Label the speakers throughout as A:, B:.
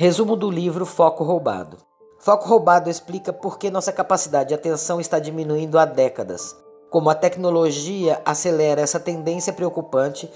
A: Resumo do livro Foco Roubado. Foco Roubado explica por que nossa capacidade de atenção está diminuindo há décadas, como a tecnologia acelera essa tendência preocupante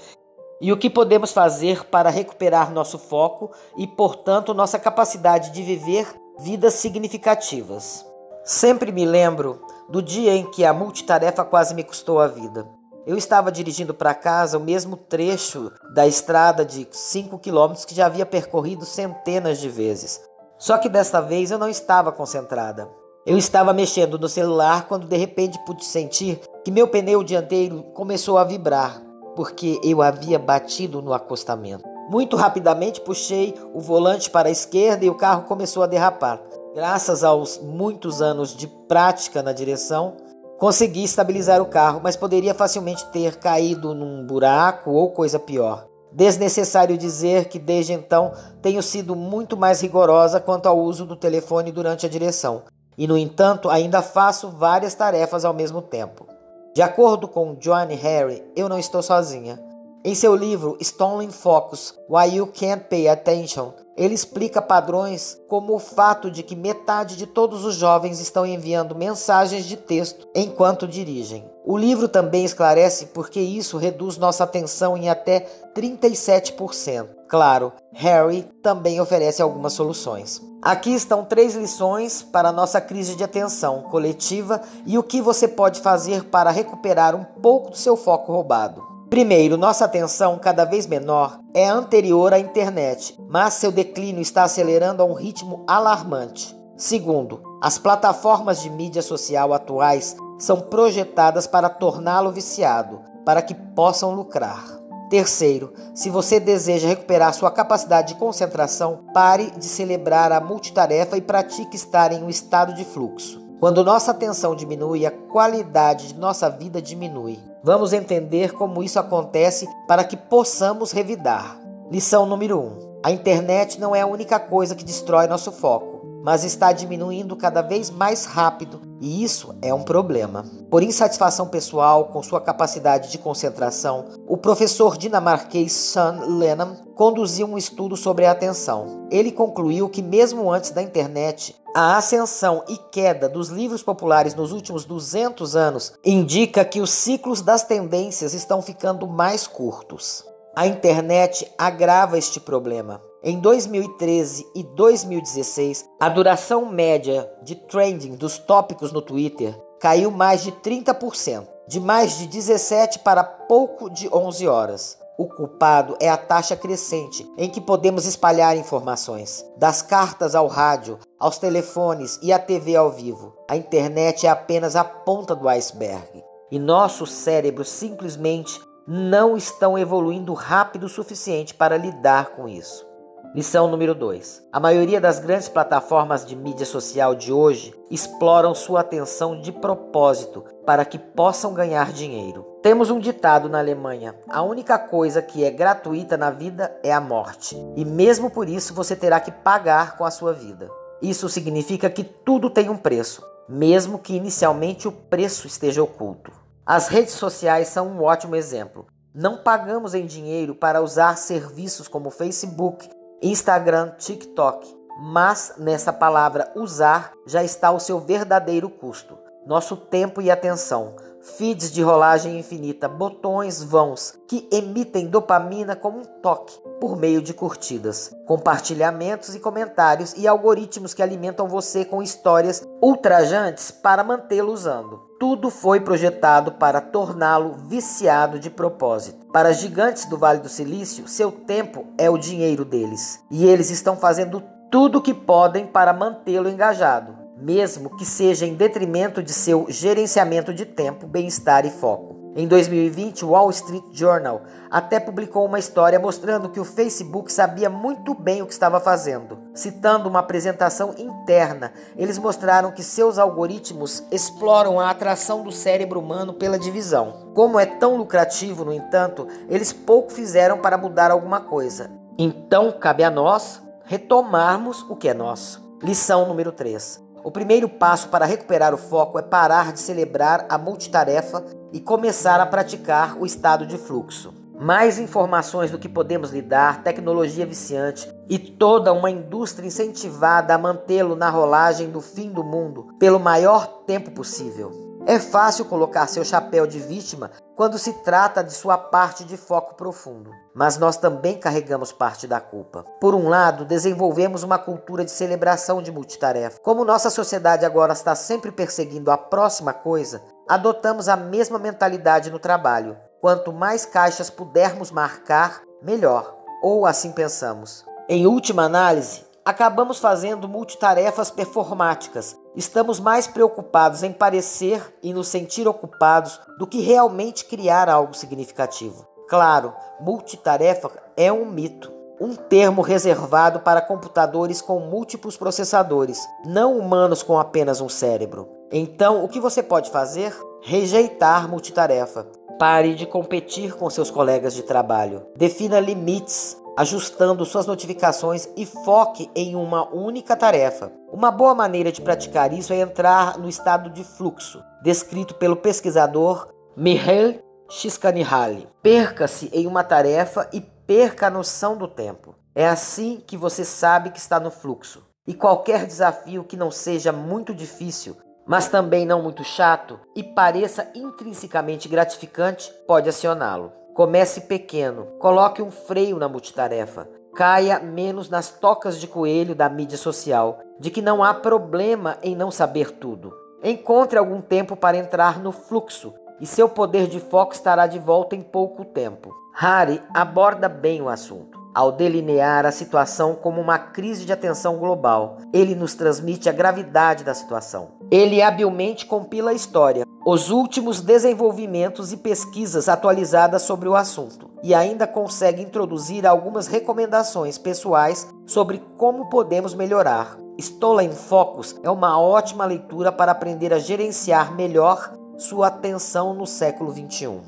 A: e o que podemos fazer para recuperar nosso foco e, portanto, nossa capacidade de viver vidas significativas. Sempre me lembro do dia em que a multitarefa quase me custou a vida. Eu estava dirigindo para casa o mesmo trecho da estrada de 5 quilômetros que já havia percorrido centenas de vezes. Só que desta vez eu não estava concentrada. Eu estava mexendo no celular quando de repente pude sentir que meu pneu dianteiro começou a vibrar, porque eu havia batido no acostamento. Muito rapidamente puxei o volante para a esquerda e o carro começou a derrapar. Graças aos muitos anos de prática na direção, consegui estabilizar o carro, mas poderia facilmente ter caído num buraco ou coisa pior. Desnecessário dizer que desde então tenho sido muito mais rigorosa quanto ao uso do telefone durante a direção, e no entanto ainda faço várias tarefas ao mesmo tempo. De acordo com Johnny Harry, eu não estou sozinha. Em seu livro Stolen Focus: Why You Can't Pay Attention, ele explica padrões como o fato de que metade de todos os jovens estão enviando mensagens de texto enquanto dirigem. O livro também esclarece por que isso reduz nossa atenção em até 37%. Claro, Harry também oferece algumas soluções. Aqui estão três lições para nossa crise de atenção coletiva e o que você pode fazer para recuperar um pouco do seu foco roubado. Primeiro, nossa atenção, cada vez menor, é anterior à internet, mas seu declínio está acelerando a um ritmo alarmante. Segundo, as plataformas de mídia social atuais são projetadas para torná-lo viciado, para que possam lucrar. Terceiro, se você deseja recuperar sua capacidade de concentração, pare de celebrar a multitarefa e pratique estar em um estado de fluxo. Quando nossa atenção diminui, a qualidade de nossa vida diminui. Vamos entender como isso acontece para que possamos revidar. Lição número 1: um, A internet não é a única coisa que destrói nosso foco, mas está diminuindo cada vez mais rápido e isso é um problema. Por insatisfação pessoal com sua capacidade de concentração, o professor dinamarquês Sean Lennon conduziu um estudo sobre a atenção. Ele concluiu que, mesmo antes da internet, a ascensão e queda dos livros populares nos últimos 200 anos indica que os ciclos das tendências estão ficando mais curtos. A internet agrava este problema. Em 2013 e 2016, a duração média de trending dos tópicos no Twitter caiu mais de 30%, de mais de 17 para pouco de 11 horas. O culpado é a taxa crescente em que podemos espalhar informações. Das cartas ao rádio, aos telefones e à TV ao vivo, a internet é apenas a ponta do iceberg. E nossos cérebros simplesmente não estão evoluindo rápido o suficiente para lidar com isso. Lição número 2. A maioria das grandes plataformas de mídia social de hoje exploram sua atenção de propósito para que possam ganhar dinheiro. Temos um ditado na Alemanha: a única coisa que é gratuita na vida é a morte. E mesmo por isso você terá que pagar com a sua vida. Isso significa que tudo tem um preço, mesmo que inicialmente o preço esteja oculto. As redes sociais são um ótimo exemplo. Não pagamos em dinheiro para usar serviços como Facebook, Instagram, TikTok. Mas nessa palavra usar já está o seu verdadeiro custo, nosso tempo e atenção. Feeds de rolagem infinita, botões vãos que emitem dopamina como um toque por meio de curtidas, compartilhamentos e comentários e algoritmos que alimentam você com histórias ultrajantes para mantê-lo usando. Tudo foi projetado para torná-lo viciado de propósito. Para gigantes do Vale do Silício, seu tempo é o dinheiro deles e eles estão fazendo tudo o que podem para mantê-lo engajado, mesmo que seja em detrimento de seu gerenciamento de tempo, bem-estar e foco. Em 2020, o Wall Street Journal até publicou uma história mostrando que o Facebook sabia muito bem o que estava fazendo. Citando uma apresentação interna, eles mostraram que seus algoritmos exploram a atração do cérebro humano pela divisão. Como é tão lucrativo, no entanto, eles pouco fizeram para mudar alguma coisa. Então, cabe a nós retomarmos o que é nosso. Lição número 3. O primeiro passo para recuperar o foco é parar de celebrar a multitarefa e começar a praticar o estado de fluxo. Mais informações do que podemos lidar, tecnologia viciante, e toda uma indústria incentivada a mantê-lo na rolagem do fim do mundo pelo maior tempo possível. É fácil colocar seu chapéu de vítima quando se trata de sua parte de foco profundo, mas nós também carregamos parte da culpa. Por um lado, desenvolvemos uma cultura de celebração de multitarefa. Como nossa sociedade agora está sempre perseguindo a próxima coisa, adotamos a mesma mentalidade no trabalho. Quanto mais caixas pudermos marcar, melhor. Ou assim pensamos. Em última análise, acabamos fazendo multitarefas performáticas. Estamos mais preocupados em parecer e nos sentir ocupados do que realmente criar algo significativo. Claro, multitarefa é um mito, um termo reservado para computadores com múltiplos processadores, não humanos com apenas um cérebro. Então, o que você pode fazer? Rejeitar multitarefa. Pare de competir com seus colegas de trabalho. Defina limites ajustando suas notificações e foque em uma única tarefa. Uma boa maneira de praticar isso é entrar no estado de fluxo, descrito pelo pesquisador Mihail Csikszentmihalyi. Perca-se em uma tarefa e perca a noção do tempo. É assim que você sabe que está no fluxo. E qualquer desafio que não seja muito difícil, mas também não muito chato e pareça intrinsecamente gratificante, pode acioná-lo. Comece pequeno, coloque um freio na multitarefa, caia menos nas tocas de coelho da mídia social, de que não há problema em não saber tudo. Encontre algum tempo para entrar no fluxo e seu poder de foco estará de volta em pouco tempo. Harry aborda bem o assunto. Ao delinear a situação como uma crise de atenção global, ele nos transmite a gravidade da situação. Ele habilmente compila a história, os últimos desenvolvimentos e pesquisas atualizadas sobre o assunto, e ainda consegue introduzir algumas recomendações pessoais sobre como podemos melhorar. Stolen Focus é uma ótima leitura para aprender a gerenciar melhor sua atenção no século 21.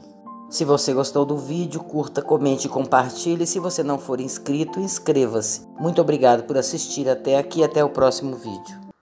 A: Se você gostou do vídeo, curta, comente e compartilhe. Se você não for inscrito, inscreva-se. Muito obrigado por assistir até aqui até o próximo vídeo.